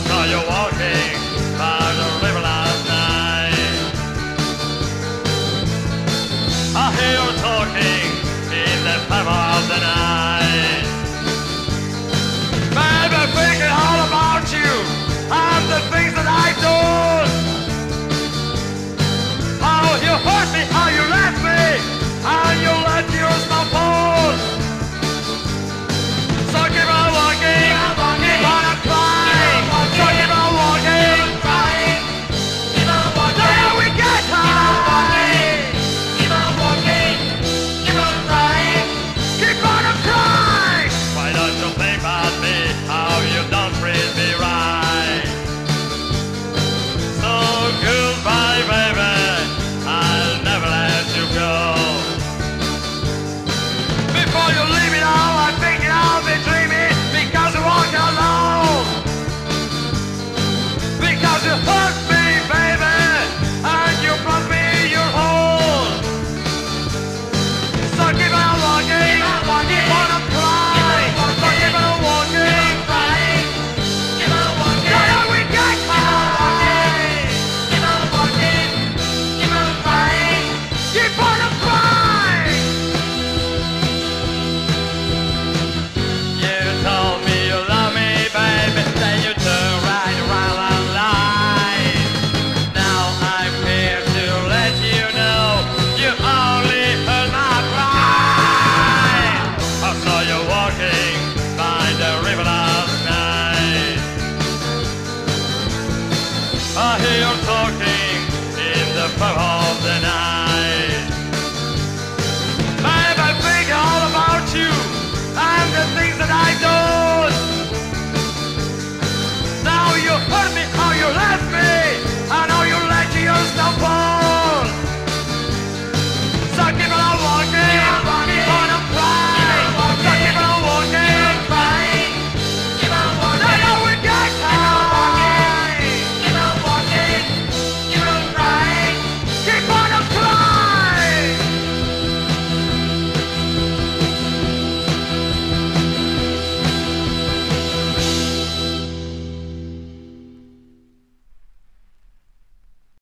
saw you walking by the river last night. I hear you talking.